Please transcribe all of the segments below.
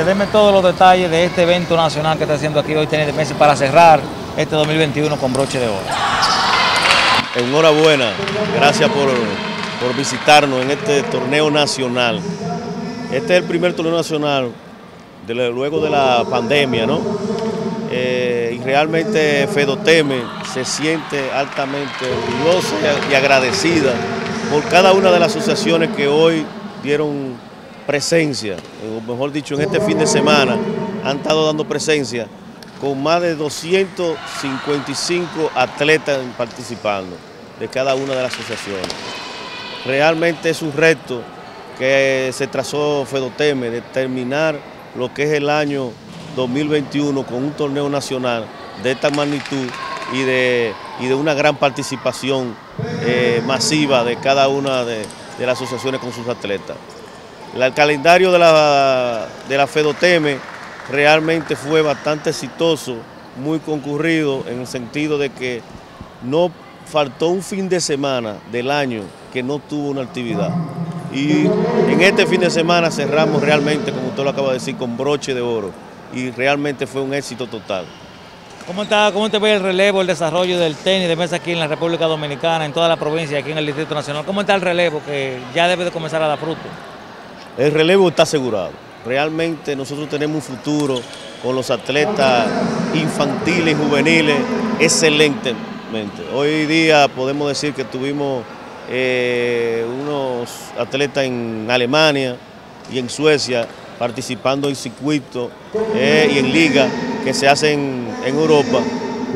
Presidente, denme todos los detalles de este evento nacional que está haciendo aquí hoy Tenis de Mesa para cerrar este 2021 con broche de oro. Enhorabuena, gracias por, por visitarnos en este torneo nacional. Este es el primer torneo nacional luego de la pandemia, ¿no? Eh, y realmente Fedoteme se siente altamente orgullosa y agradecida por cada una de las asociaciones que hoy dieron presencia, o mejor dicho, en este fin de semana han estado dando presencia con más de 255 atletas participando de cada una de las asociaciones. Realmente es un reto que se trazó Fedoteme de terminar lo que es el año 2021 con un torneo nacional de esta magnitud y de, de una gran participación eh, masiva de cada una de, las asociaciones con sus atletas. El calendario de la, de la FEDOTEME realmente fue bastante exitoso, muy concurrido en el sentido de que no faltó un fin de semana del año que no tuvo una actividad. Y en este fin de semana cerramos realmente, como usted lo acaba de decir, con broche de oro. Y realmente fue un éxito total. ¿Cómo, está, ¿Cómo te ve el relevo, el desarrollo del tenis de mesa aquí en la República Dominicana, en toda la provincia, aquí en el Distrito Nacional? ¿Cómo está el relevo que ya debe de comenzar a dar fruto? El relevo está asegurado. Realmente nosotros tenemos un futuro con los atletas infantiles y juveniles excelentemente. Hoy día podemos decir que tuvimos eh, unos atletas en Alemania y en Suecia participando en circuitos eh, y en ligas que se hacen en Europa.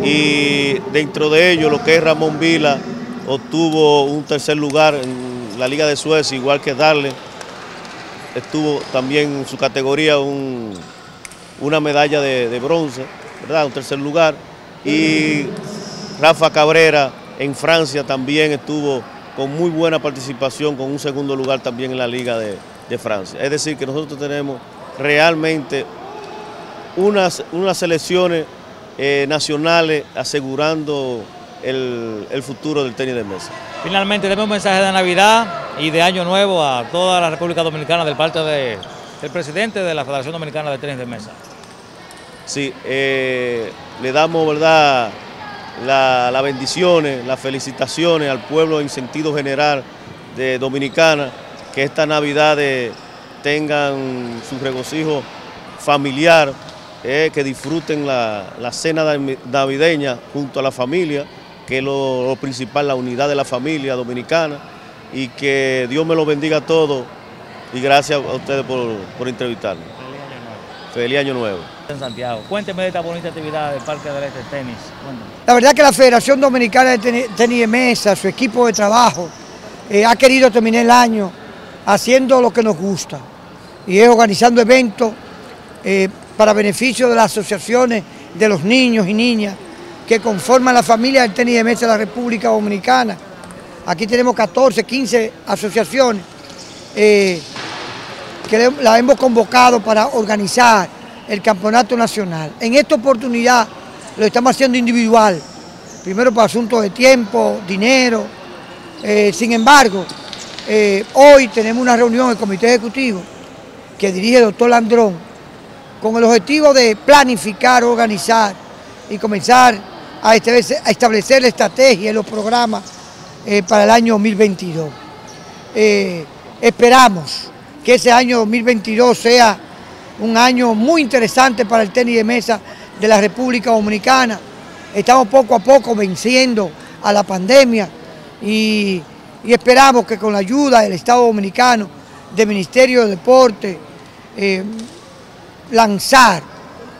Y dentro de ellos lo que es Ramón Vila obtuvo un tercer lugar en la Liga de Suecia, igual que Darle. Estuvo también en su categoría una medalla de, bronce, ¿verdad? Un tercer lugar. Y Rafa Cabrera en Francia también estuvo con muy buena participación, con un segundo lugar también en la Liga de, Francia. Es decir, que nosotros tenemos realmente unas, unas selecciones eh, nacionales asegurando el, futuro del tenis de mesa. Finalmente, tenemos un mensaje de Navidad y de Año Nuevo a toda la República Dominicana del parte del presidente de la Federación Dominicana de Tenis de Mesa. Sí, eh, le damos, ¿verdad?, las bendiciones, las felicitaciones al pueblo en sentido general de Dominicana, que esta Navidad tengan su regocijo familiar, eh, que disfruten la, cena navideña junto a la familia, que es lo, principal, la unidad de la familia dominicana, y que Dios me lo bendiga a todos y gracias a ustedes por, por entrevistarme. Feliz Año Nuevo. En Santiago. Cuénteme de esta bonita actividad del Parque del Este Tenis. La verdad que la Federación Dominicana de Tenis de Mesa, su equipo de trabajo, eh, ha querido terminar el año haciendo lo que nos gusta y es organizando eventos eh, para beneficio de las asociaciones de los niños y niñas que conforman la familia del tenis de mesa de la República Dominicana. Aquí tenemos 14, 15 asociaciones. Eh, que la hemos convocado para organizar el campeonato nacional. En esta oportunidad lo estamos haciendo individual, primero por asuntos de tiempo, dinero. Eh, sin embargo, eh, hoy tenemos una reunión del comité ejecutivo que dirige el doctor Landrón con el objetivo de planificar, organizar y comenzar a establecer la estrategia y los programas eh, para el año 2022. esperamos que ese año 2022 sea un año muy interesante para el tenis de mesa de la República Dominicana. Estamos poco a poco venciendo a la pandemia y, esperamos que con la ayuda del Estado Dominicano, del Ministerio de Deporte, eh, lanzar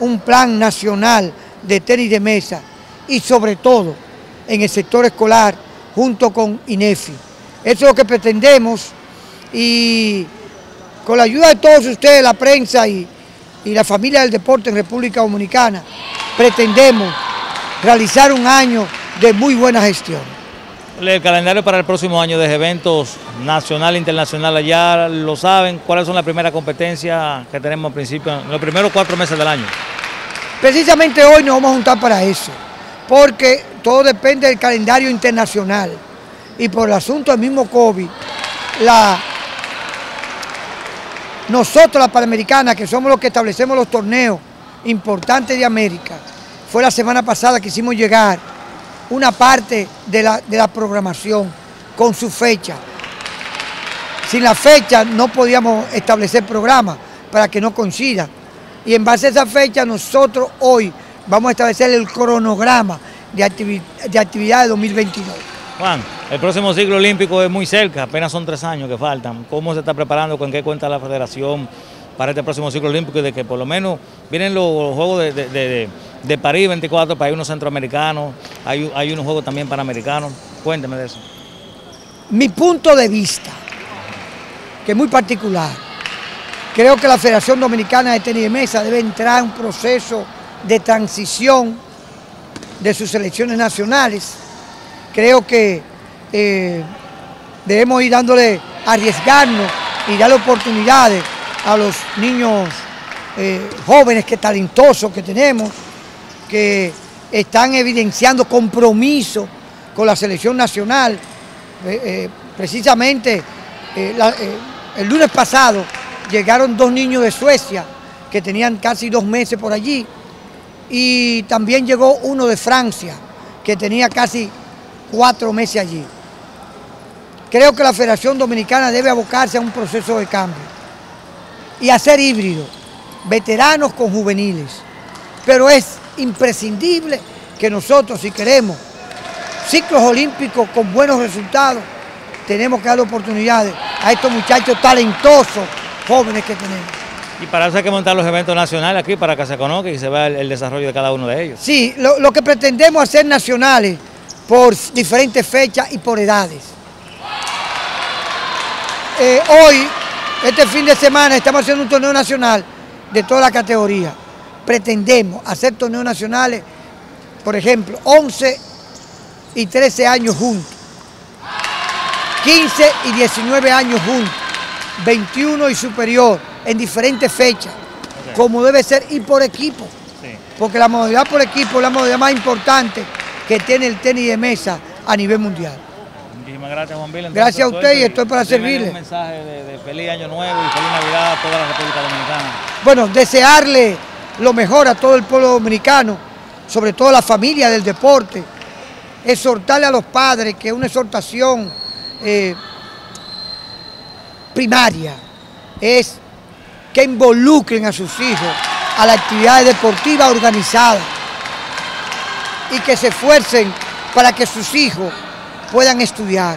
un plan nacional de tenis de mesa y sobre todo en el sector escolar junto con INEFI. Eso es lo que pretendemos y con la ayuda de todos ustedes, la prensa y, la familia del deporte en República Dominicana, pretendemos realizar un año de muy buena gestión. El calendario para el próximo año de eventos nacional e internacional, ya lo saben, ¿cuáles son las primeras competencias que tenemos al principio, en los primeros cuatro meses del año? Precisamente hoy nos vamos a juntar para eso, porque todo depende del calendario internacional y por el asunto del mismo COVID, Nosotros, la Panamericana, que somos los que establecemos los torneos importantes de América, fue la semana pasada que hicimos llegar una parte de la, de la programación con su fecha. Sin la fecha no podíamos establecer programas para que no coincida. Y en base a esa fecha nosotros hoy vamos a establecer el cronograma de, activi de actividades 2022. Juan, el próximo ciclo olímpico es muy cerca, apenas son tres años que faltan. ¿Cómo se está preparando? ¿Con qué cuenta la federación para este próximo ciclo olímpico? Y de que por lo menos vienen los, Juegos de, de, de, París 24, para hay unos centroamericanos, hay, hay unos Juegos también panamericanos. Cuénteme de eso. Mi punto de vista, que es muy particular, creo que la Federación Dominicana de Tenis de Mesa debe entrar en un proceso de transición de sus selecciones nacionales creo que eh, debemos ir dándole, arriesgarnos y darle oportunidades a los niños eh, jóvenes, que talentosos que tenemos, que están evidenciando compromiso con la selección nacional. Eh, precisamente el lunes pasado llegaron dos niños de Suecia que tenían casi dos meses por allí y también llegó uno de Francia que tenía casi cuatro meses allí. Creo que la Federación Dominicana debe abocarse a un proceso de cambio y hacer híbrido, veteranos con juveniles. Pero es imprescindible que nosotros, si queremos ciclos olímpicos con buenos resultados, tenemos que dar oportunidades a estos muchachos talentosos, jóvenes que tenemos. Y para eso hay que montar los eventos nacionales aquí para que se conozca y se vea el, desarrollo de cada uno de ellos. Sí, lo, lo que pretendemos hacer nacionales por diferentes fechas y por edades. Eh, hoy, este fin de semana, estamos haciendo un torneo nacional de toda la categoría. Pretendemos hacer torneos nacionales, por ejemplo, 11 y 13 años juntos, 15 y 19 años juntos, 21 y superior, en diferentes fechas, como debe ser, y por equipo. Porque la modalidad por equipo es la modalidad más importante que tiene el tenis de mesa a nivel mundial. Muchísimas gracias, Juan Vila. Gracias a usted y estoy para servirle. Un mensaje de, feliz año nuevo y feliz Navidad a toda la República Dominicana. Bueno, desearle lo mejor a todo el pueblo dominicano, sobre todo a la familia del deporte, exhortarle a los padres que es una exhortación eh, primaria es que involucren a sus hijos a la actividad deportiva organizada y que se esfuercen para que sus hijos puedan estudiar.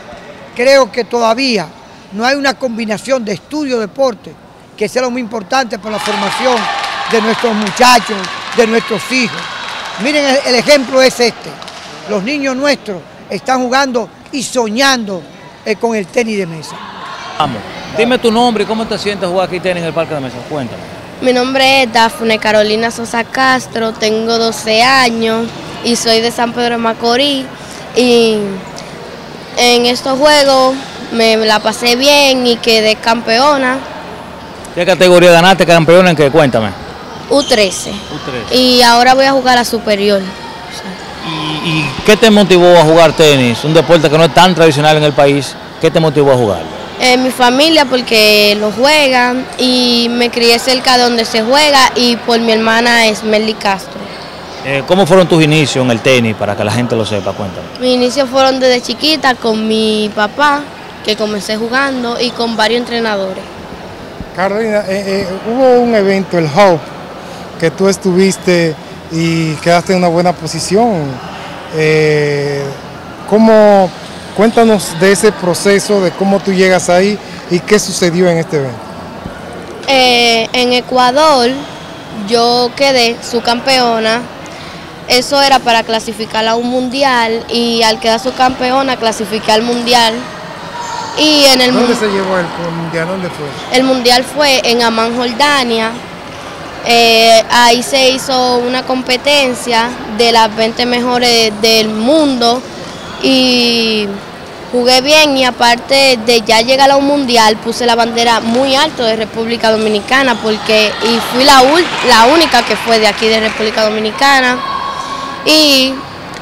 Creo que todavía no hay una combinación de estudio-deporte que sea lo muy importante para la formación de nuestros muchachos, de nuestros hijos. Miren, el ejemplo es este. Los niños nuestros están jugando y soñando eh, con el tenis de mesa. Vamos, dime tu nombre y cómo te sientes jugar aquí tenis en el Parque de Mesa. Cuéntame. Mi nombre es Dafne Carolina Sosa Castro, tengo 12 años y soy de San Pedro de Macorís y en estos juegos me la pasé bien y quedé campeona. ¿Qué categoría ganaste campeona en qué? Cuéntame. U13. Y ahora voy a jugar a superior. ¿Y, qué te motivó a jugar tenis? Un deporte que no es tan tradicional en el país. ¿Qué te motivó a jugar? Eh, mi familia porque lo juegan y me crié cerca de donde se juega y por mi hermana Esmerly Castro. Eh, ¿Cómo fueron tus inicios en el tenis para que la gente lo sepa? Cuéntame. Mis inicios fueron desde chiquita con mi papá, que comencé jugando, y con varios entrenadores. Carolina, eh, eh, hubo un evento, el Hope, que tú estuviste y quedaste en una buena posición. ¿cómo, cuéntanos de ese proceso, de cómo tú llegas ahí y qué sucedió en este evento. en Ecuador yo quedé su campeona eso era para clasificar a un mundial y al quedar su campeona clasificar al mundial. Y en el ¿Dónde se llevó el mundial? ¿Dónde fue? El mundial fue en Amán, Jordania. Eh, ahí se hizo una competencia de las 20 mejores del mundo y jugué bien y aparte de ya llegar a un mundial puse la bandera muy alto de República Dominicana porque y fui la, la única que fue de aquí de República Dominicana. Y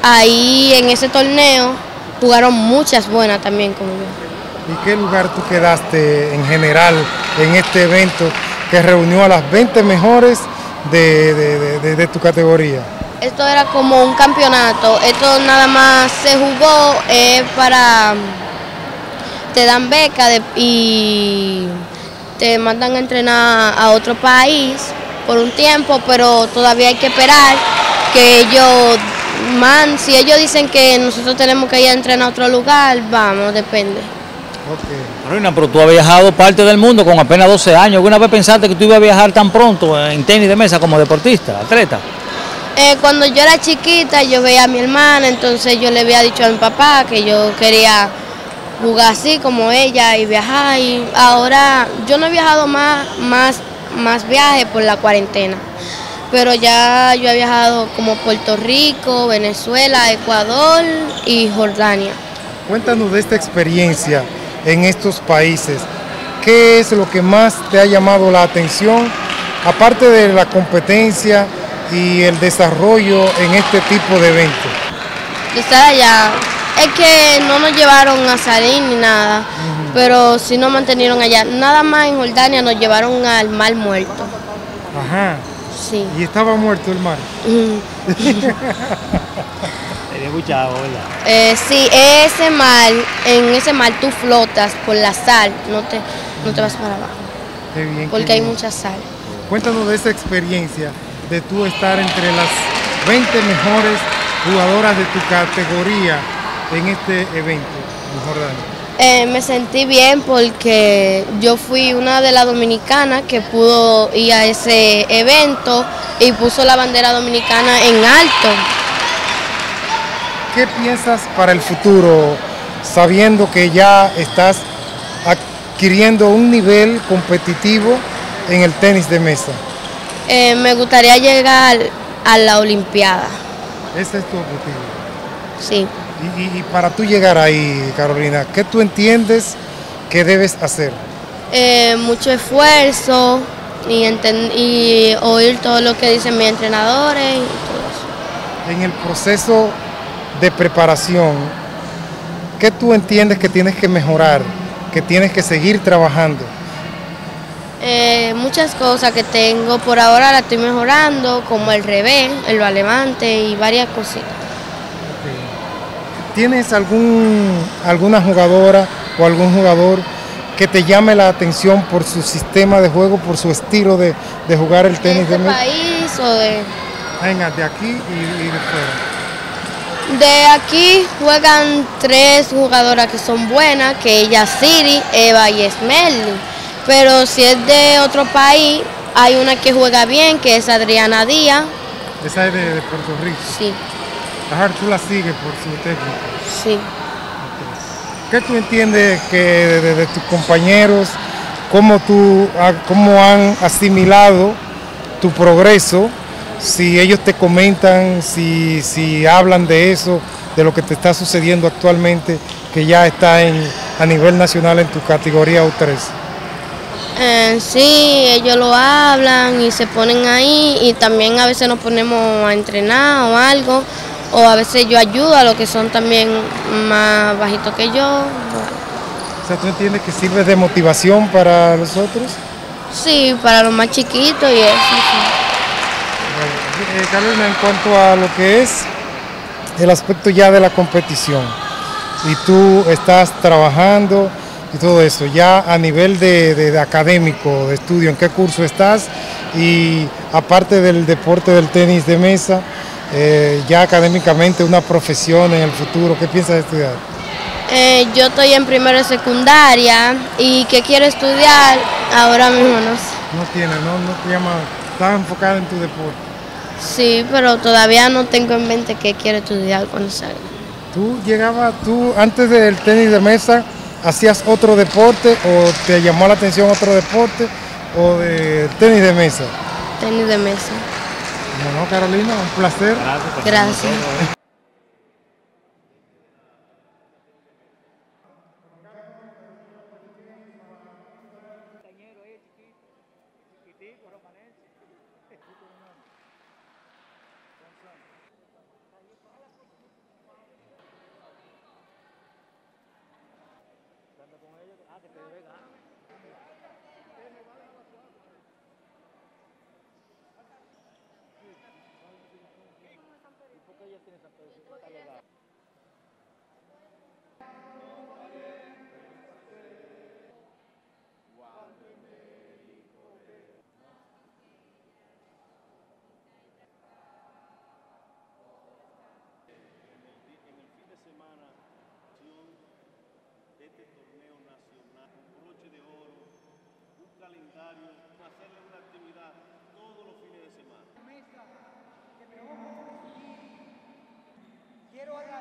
ahí en ese torneo jugaron muchas buenas también como yo. ¿Y qué lugar tú quedaste en general en este evento que reunió a las 20 mejores de- de- de tu categoría? Esto era como un campeonato. Esto nada más se jugó eh, para. Te dan beca de- y te mandan a entrenar a otro país por un tiempo, pero todavía hay que esperar que ellos man, si ellos dicen que nosotros tenemos que ir a entrenar a otro lugar, vamos, depende. Ok. Carolina, pero tú has viajado parte del mundo con apenas 12 años. ¿Alguna vez pensaste que tú ibas a viajar tan pronto en tenis de mesa como deportista, atleta? Eh, cuando yo era chiquita, yo veía a mi hermana, entonces yo le había dicho a mi papá que yo quería jugar así como ella y viajar. Y ahora yo no he viajado más, más, más viajes por la cuarentena, pero ya yo he viajado como Puerto Rico, Venezuela, Ecuador y Jordania. Cuéntanos de esta experiencia en estos países. ¿Qué es lo que más te ha llamado la atención, aparte de la competencia y el desarrollo en este tipo de eventos? de estar allá. Es que no nos llevaron a salir ni nada, pero sí nos mantenieron allá. Nada más en Jordania nos llevaron al mar muerto. Ajá. Sí. Y estaba muerto el mar. Ujú. Tenía escuchado, ¿verdad? Eh, sí, ese mar, en ese mar tú flotas por la sal, no te, no te vas para abajo, Qué bien. qué porque hay mucha sal. Cuéntanos de esa experiencia de tú estar entre las 20 mejores jugadoras de tu categoría en este evento en Jordania. Eh, me sentí bien porque yo fui una de las dominicanas que pudo ir a ese evento y puso la bandera dominicana en alto. ¿Qué piensas para el futuro sabiendo que ya estás adquiriendo un nivel competitivo en el tenis de mesa? Eh, me gustaría llegar a la Olimpiada, Ese es tu objetivo. sí. Y, y- y para tú llegar ahí, Carolina, ¿qué tú entiendes que debes hacer? Eh, mucho esfuerzo y, y oír todo lo que dicen mis entrenadores y todo eso. En el proceso de preparación, ¿qué tú entiendes que tienes que mejorar, que tienes que seguir trabajando? Eh, muchas cosas que tengo por ahora las estoy mejorando, como el revés, el balevante y varias cositas. ¿Tienes algún, alguna jugadora o algún jugador que te llame la atención por su sistema de juego, por su estilo de, de jugar el ¿De tenis de este país o de...? Venga, de aquí y, y de fuera. De aquí juegan tres jugadoras que son buenas, que ella Siri, Eva y Esmerly. Pero si es de otro país, hay una que juega bien, que es Adriana Díaz. Esa es de, de Puerto Rico. Sí, Ajá, tú la sigues por su técnica. sí. ¿Qué tú entiendes que de, de- de tus compañeros, cómo, tú, cómo han asimilado tu progreso? Si ellos te comentan, si, si hablan de eso, de lo que te está sucediendo actualmente, que ya está en, a nivel nacional en tu categoría U3. Eh, sí, ellos lo hablan y se ponen ahí y también a veces nos ponemos a entrenar o algo. O a veces yo ayudo a los que son también más bajitos que yo. O sea, ¿tú entiendes que sirve de motivación para los otros? Sí, para los más chiquitos y eso. sí. Eh, Carolina, en cuanto a lo que es el aspecto ya de la competición, y tú estás trabajando y todo eso, ya a nivel de, de- de académico, de estudio, ¿en qué curso estás? Y aparte del deporte del tenis de mesa, eh, ya académicamente una profesión en el futuro, ¿qué piensas estudiar? Eh, yo estoy en primero de secundaria y que quiero estudiar ahora mismo no sé. No tienes, no, no te llama, estás enfocada en tu deporte. Sí, pero todavía no tengo en mente qué quiero estudiar cuando salga. ¿Tú llegabas, tú antes del tenis de mesa, hacías otro deporte o te llamó la atención otro deporte o de tenis de mesa? Tenis de mesa. Bueno, Carolina, un placer. Gracias. Pero hay